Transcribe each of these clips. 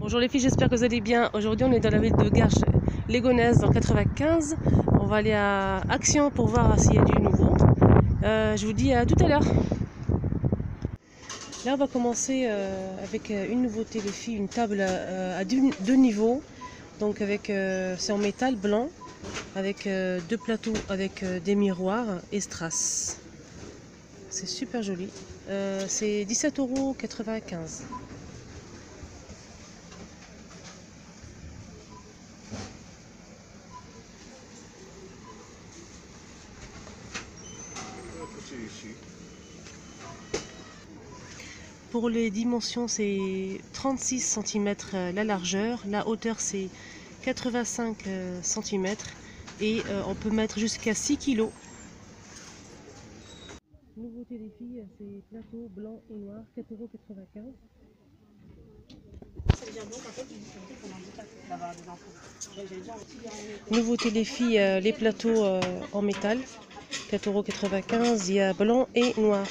Bonjour les filles, j'espère que vous allez bien. Aujourd'hui, on est dans la ville de Garches, Légonesse, dans 95. On va aller à Action pour voir s'il y a du nouveau. Euh, je vous dis à tout à l'heure. Là, on va commencer euh, avec euh, une nouveauté, les filles, une table à deux, niveaux. Donc, avec, c'est en métal blanc, avec deux plateaux avec des miroirs et strass. C'est super joli. C'est 17,95 euros. Pour les dimensions, c'est 36 cm la largeur, la hauteur c'est 85 cm et euh, on peut mettre jusqu'à 6 kg. Nouveauté des filles, c'est plateau blanc et noir, 4,95 Nouveauté des filles, euh, les plateaux euh, en métal, 4,95 Il y a blanc et noir.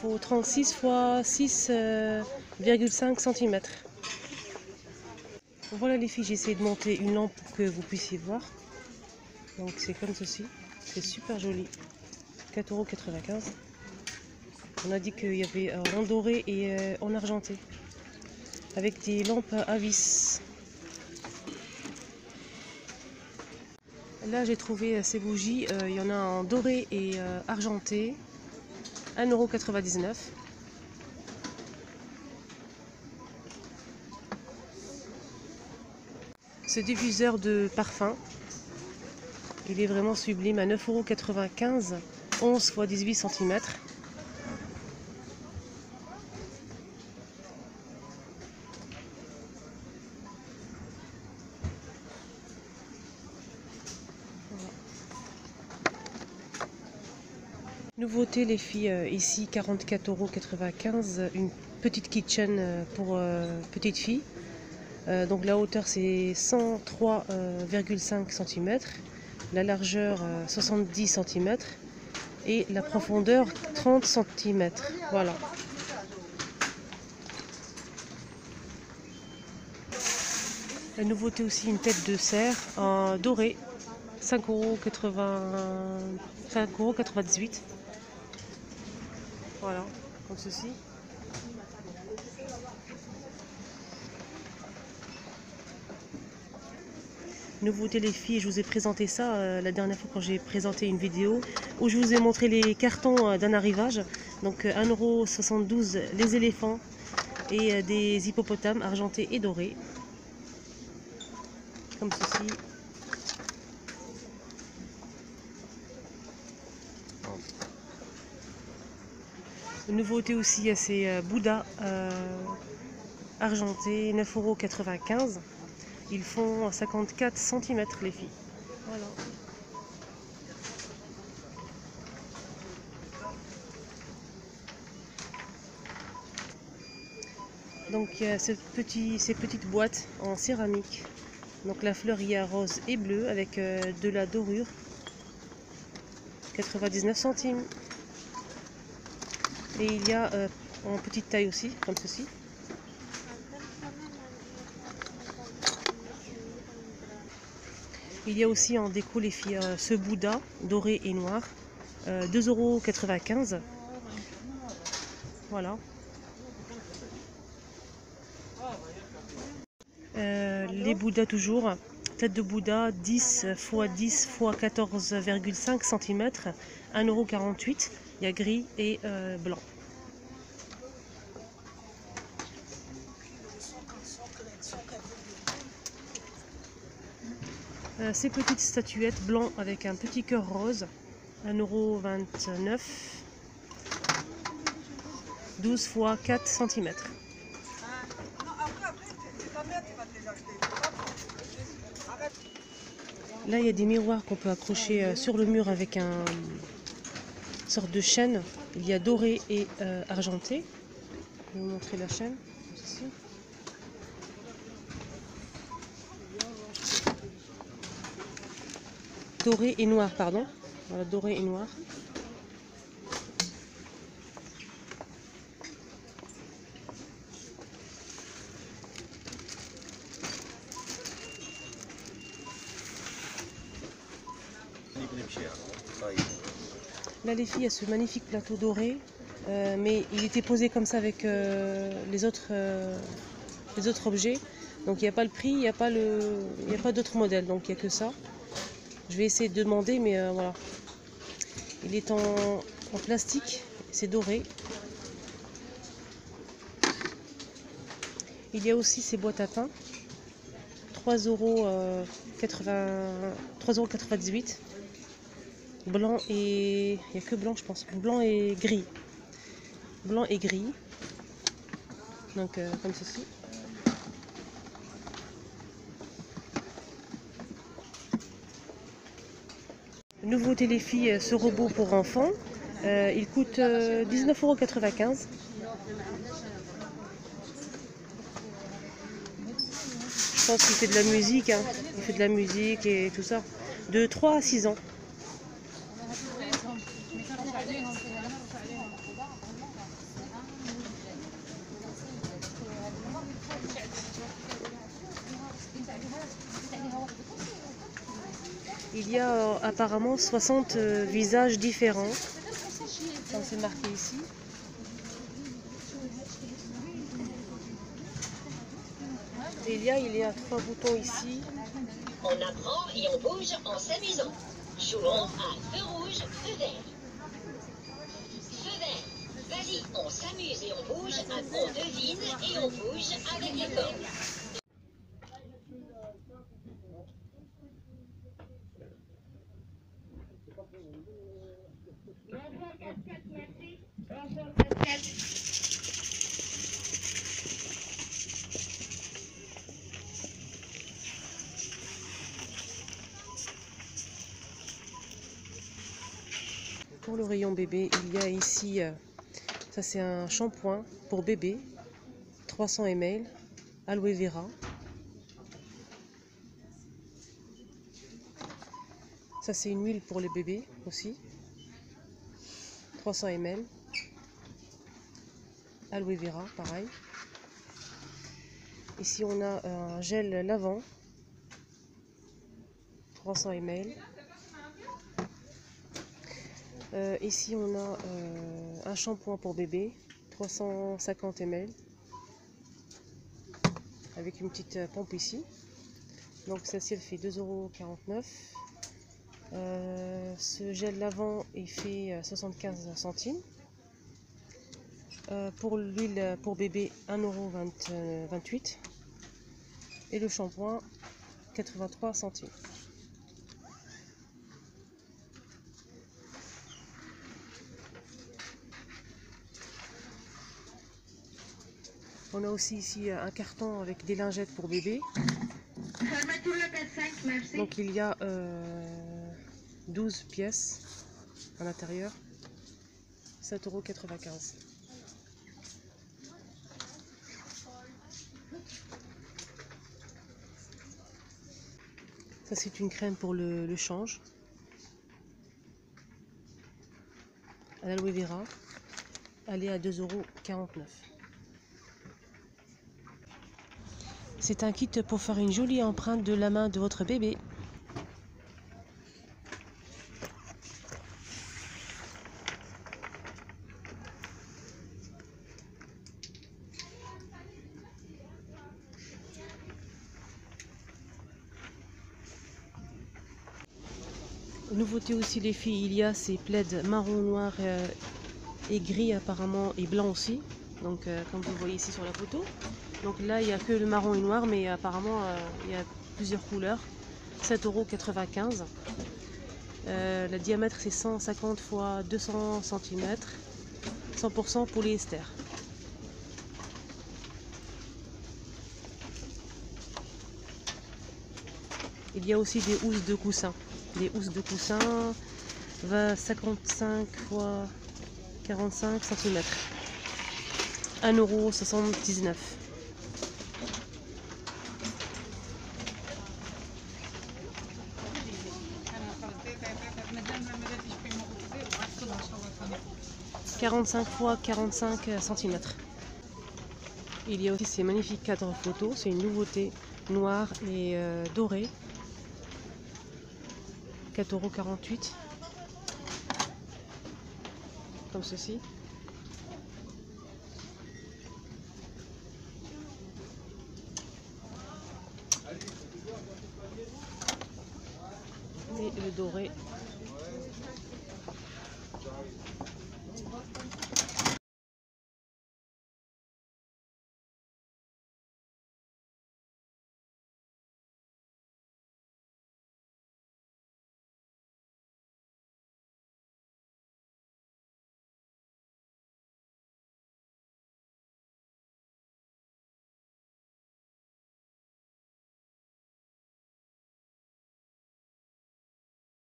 Faut 36 fois 6,5 cm. Voilà les filles, j'ai essayé de monter une lampe pour que vous puissiez voir. Donc c'est comme ceci. C'est super joli. 4,95€. On a dit qu'il y avait euh, en doré et euh, en argenté. Avec des lampes à vis. Là j'ai trouvé euh, ces bougies. Euh, Il y en a en doré et euh, argenté. 1,99€. Ce diffuseur de parfum, il est vraiment sublime à 9,95€, 11 x 18 cm. Nouveauté les filles, euh, ici 44,95€, une petite kitchen euh, pour euh, petite fille. Euh, donc la hauteur c'est 103,5 cm, la largeur euh, 70 cm et la profondeur 30 cm. Voilà. La nouveauté aussi une tête de cerf en doré, 5,98€. 5,98€. Voilà, comme ceci. Nouveauté les je vous ai présenté ça euh, la dernière fois quand j'ai présenté une vidéo où je vous ai montré les cartons euh, d'un arrivage. Donc euh, 1,72€ les éléphants et euh, des hippopotames argentés et dorés. Comme ceci. Une nouveauté aussi, il y a ces euh, Bouddha euh, argentés, 9,95€. Ils font 54 cm les filles. Voilà. Donc il y a ces petites boîtes en céramique. Donc la fleur y a rose et bleu avec euh, de la dorure. 99 centimes. Et il y a euh, en petite taille aussi, comme ceci. Il y a aussi en déco les filles euh, ce Bouddha doré et noir, euh, 2,95€. Voilà. Euh, les Bouddhas toujours. Tête de Bouddha 10 x 10 x 14,5 cm, 1,48€. Il y a gris et blanc. Euh, ces petites statuettes blancs avec un petit cœur rose, 1,29€, 12 x 4 cm. Là, il y a des miroirs qu'on peut accrocher euh, sur le mur avec un une sorte de chaîne. Il y a doré et euh, argenté. Je vais vous montrer la chaîne. Doré et noir, pardon. Voilà, doré et noir. Là, les filles, il y a ce magnifique plateau doré, euh, mais il était posé comme ça avec euh, les, autres, euh, les autres objets. Donc, il n'y a pas le prix, il n'y a pas, le, il a pas d'autres modèles, donc il n'y a que ça. Je vais essayer de demander, mais euh, voilà. Il est en, en plastique, c'est doré. Il y a aussi ces boîtes à pain. 3,98 euros. 3,98 blanc et il n'y a que blanc je pense blanc et gris blanc et gris donc euh, comme ceci nouveauté les filles ce robot pour enfants. Euh, il coûte euh, 19,95 je pense qu'il fait de la musique hein. il fait de la musique et tout ça. De 3 à 6 ans Il y a euh, apparemment 60 euh, visages différents. C'est marqué ici. Et il y a, il y a trois boutons ici. On apprend et on bouge en s'amusant. Jouons à feu rouge, feu vert. Feu vert. Vas-y, on s'amuse et on bouge, on devine et on bouge avec les cordes. Pour le rayon bébé, il y a ici, euh, ça c'est un shampoing pour bébé, 300 ml, aloe vera. Ça c'est une huile pour les bébés aussi, 300 ml, aloe vera, pareil. Ici on a un gel lavant, 300 ml. Euh, ici, on a euh, un shampoing pour bébé, 350 ml, avec une petite euh, pompe ici. Donc celle-ci, elle fait 2,49€. Euh, ce gel lavant, il fait euh, 75 centimes. Euh, pour l'huile pour bébé, 1,28€. Et le shampoing, 83 centimes. On a aussi ici un carton avec des lingettes pour bébé. Donc il y a euh, 12 pièces à l'intérieur. 7,95€. Ça c'est une crème pour le, le change. À l'aloe vera. Elle est à 2,49€. C'est un kit pour faire une jolie empreinte de la main de votre bébé. Nouveauté aussi les filles, il y a ces plaids marron, noir euh, et gris apparemment et blanc aussi. Donc euh, comme vous voyez ici sur la photo. Donc là, il n'y a que le marron et noir, mais apparemment, euh, il y a plusieurs couleurs. 7,95€. Euh, le diamètre, c'est 150 x 200 cm. 100% polyester. Il y a aussi des housses de coussins. Des housses de coussins, 20, 55 x 45 cm. 1,79€. « 45 x 45 cm. Il y a aussi ces magnifiques cadres photos, c'est une nouveauté noir et euh, doré. 4,48€. Comme ceci. Et le doré